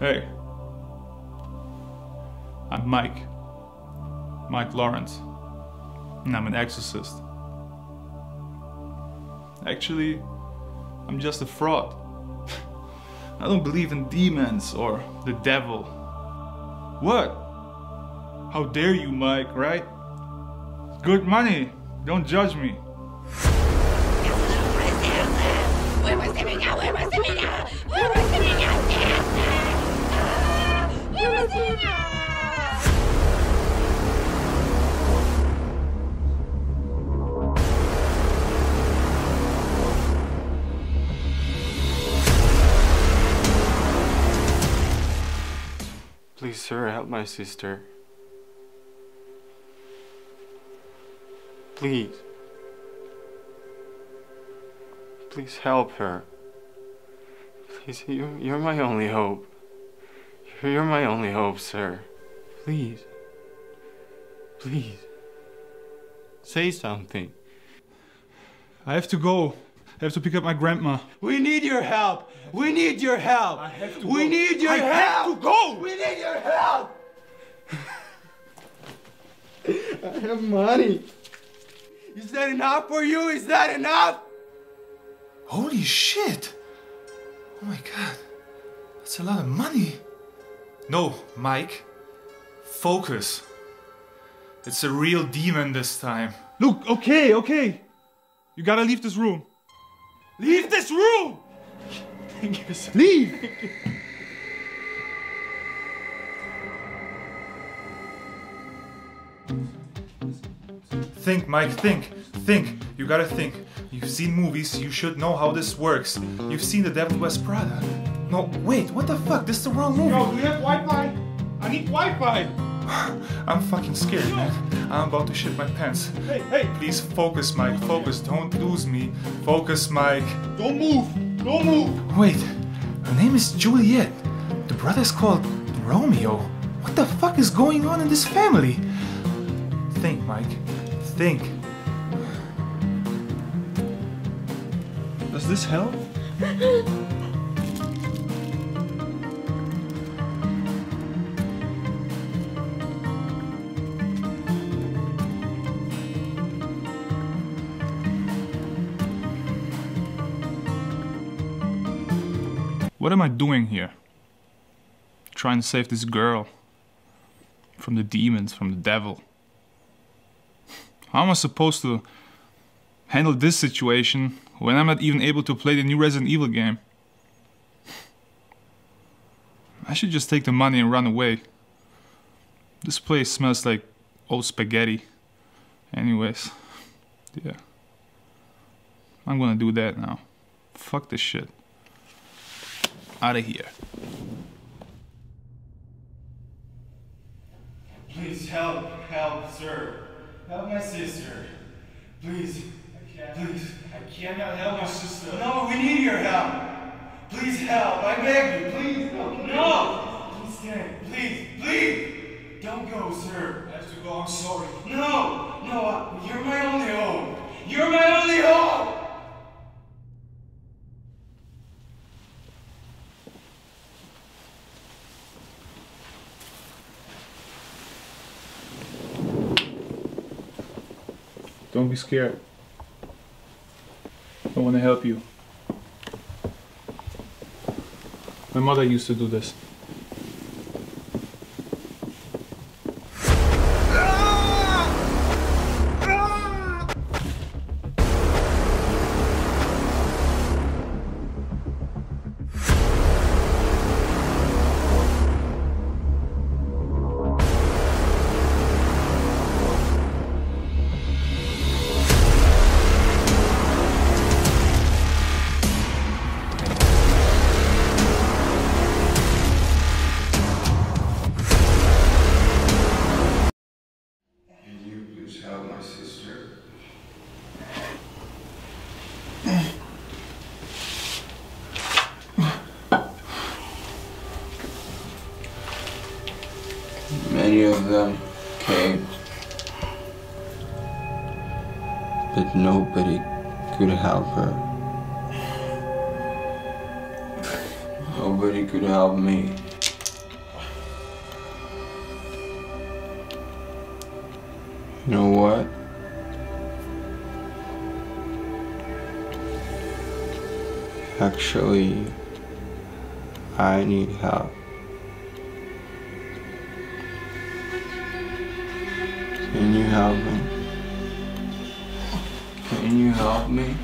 Hey. I'm Mike. Mike Lawrence. And I'm an exorcist. Actually, I'm just a fraud. I don't believe in demons or the devil. What? How dare you, Mike, right? Good money. Don't judge me. Please, sir, help my sister. Please. Please help her. Please, you, you're my only hope. You're my only hope, sir. Please. Please. Say something. I have to go. I have to pick up my grandma. We need your help. We need your help. I have to we go. need your I help. have to go. We need your help. I have money. Is that enough for you? Is that enough? Holy shit! Oh my god. That's a lot of money. No, Mike. Focus. It's a real demon this time. Look, okay, okay. You gotta leave this room. Leave this room! Leave! Think, Mike, think, think. You gotta think. You've seen movies, you should know how this works. You've seen The Devil Wears Prada. No, wait, what the fuck? This is the wrong movie. Yo, do you have Wi-Fi? I need Wi-Fi. I'm fucking scared, man. I'm about to shit my pants. Hey, hey, Please focus, Mike. Focus. Don't lose me. Focus, Mike. don't move. Don't move. Wait, her name is Juliet. The brother's called Romeo. What the fuck is going on in this family? Think, Mike. Think. Does this help? What am I doing here? Trying to save this girl from the demons, from the devil. How am I supposed to handle this situation when I'm not even able to play the new Resident Evil game? I should just take the money and run away. This place smells like old spaghetti. Anyways, yeah. I'm gonna do that now. Fuck this shit. Out of here. Please help, help, sir. Help my sister. Please, please. I cannot help your sister. No, we need your help. Please help. I beg you. Please. No. No. Please stay. Please. Please. Don't go, sir. I have to go. I'm sorry. No. No. uh, You're my only hope. You're my only hope. Don't be scared. I want to help you. My mother used to do this. any of them came. But nobody could help her. Nobody could help me. You know what? Actually, I need help. Can you help me? Can you help me?